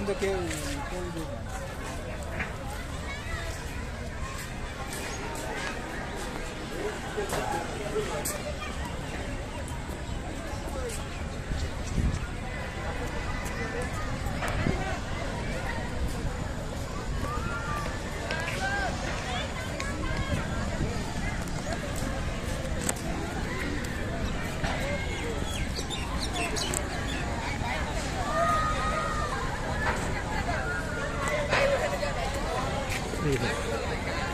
এখন তো কেউ Thank you. 对，对。